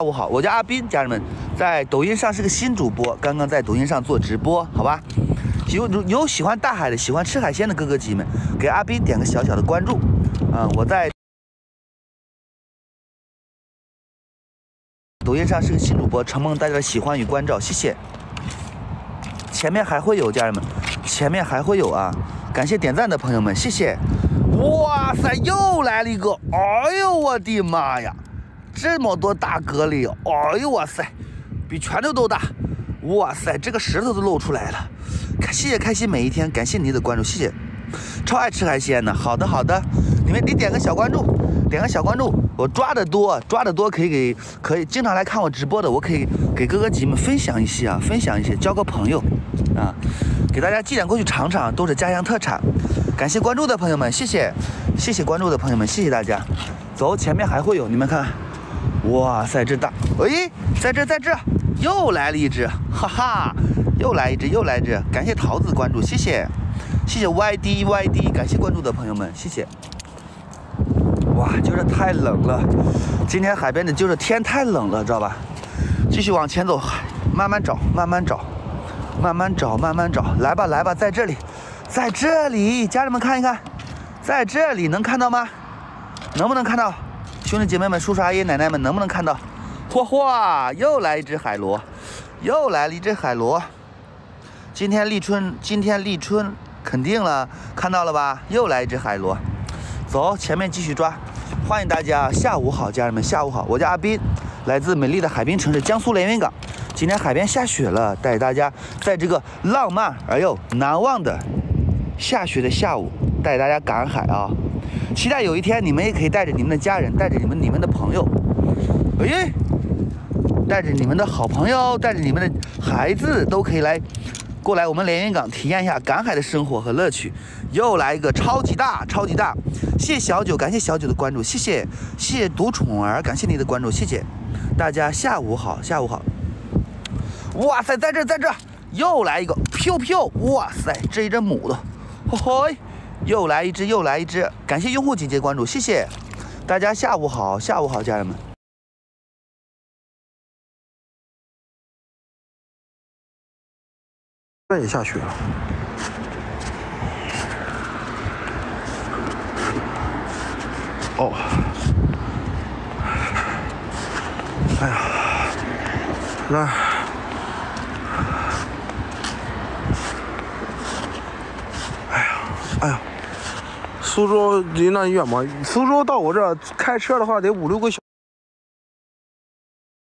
下午好，我叫阿斌，家人们，在抖音上是个新主播，刚刚在抖音上做直播，好吧？有有喜欢大海的、喜欢吃海鲜的哥哥姐们，给阿斌点个小小的关注。啊、我在抖音上是个新主播，承蒙大家的喜欢与关照，谢谢。前面还会有家人们，前面还会有啊！感谢点赞的朋友们，谢谢。哇塞，又来了一个！哎呦我的妈呀，这么多大蛤蜊！哎呦哇塞，比拳头都大！哇塞，这个石头都露出来了。谢谢开心每一天，感谢你的关注，谢谢。超爱吃海鲜的。好的好的，你们你点个小关注，点个小关注。我抓的多，抓的多可以给可以经常来看我直播的，我可以给哥哥姐姐们分享一些啊，分享一些，交个朋友啊，给大家寄点过去尝尝，都是家乡特产。感谢关注的朋友们，谢谢，谢谢关注的朋友们，谢谢大家。走，前面还会有，你们看，哇塞，这大，哎，在这，在这，又来了一只，哈哈，又来一只，又来一只。感谢桃子关注，谢谢，谢谢 YD YD，感谢关注的朋友们，谢谢。哇，就是太冷了，今天海边的就是天太冷了，知道吧？继续往前走，慢慢找，慢慢找，慢慢找，慢慢找，来吧，来吧，在这里，在这里，家人们看一看，在这里能看到吗？能不能看到？兄弟姐妹们、叔叔阿姨奶奶们，能不能看到？嚯嚯，又来一只海螺，又来了一只海螺。今天立春，今天立春肯定了，看到了吧？又来一只海螺。走，前面继续抓。欢迎大家，下午好，家人们，下午好。我叫阿斌，来自美丽的海滨城市江苏连云港。今天海边下雪了，带大家在这个浪漫而又难忘的下雪的下午，带大家赶海啊！期待有一天你们也可以带着你们的家人，带着你们你们的朋友，哎，带着你们的好朋友，带着你们的孩子，都可以来过来我们连云港体验一下赶海的生活和乐趣。又来一个超级大，超级大！谢谢小九，感谢小九的关注，谢谢谢谢独宠儿，感谢你的关注，谢谢大家下午好，下午好。哇塞，在这，在这，又来一个，飘飘！哇塞，这一只母的，嚯嚯，又来一只，又来一只！感谢用户姐姐关注，谢谢大家下午好，下午好，家人们。这也下雪了。哦，哎呀，来，哎呀，哎呀，苏州离那远吗？苏州到我这开车的话得五六个小。